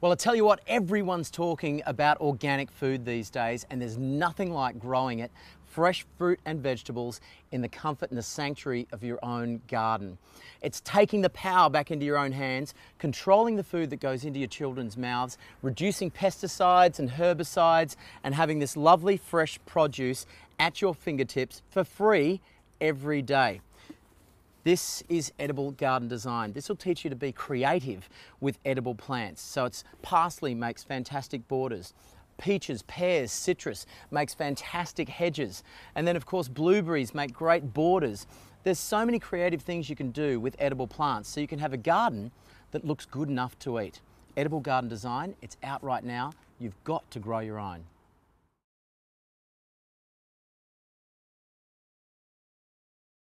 Well, I tell you what, everyone's talking about organic food these days, and there's nothing like growing it, fresh fruit and vegetables, in the comfort and the sanctuary of your own garden. It's taking the power back into your own hands, controlling the food that goes into your children's mouths, reducing pesticides and herbicides, and having this lovely fresh produce at your fingertips for free every day. This is edible garden design. This will teach you to be creative with edible plants. So it's parsley makes fantastic borders. Peaches, pears, citrus makes fantastic hedges. And then of course blueberries make great borders. There's so many creative things you can do with edible plants so you can have a garden that looks good enough to eat. Edible garden design, it's out right now. You've got to grow your own.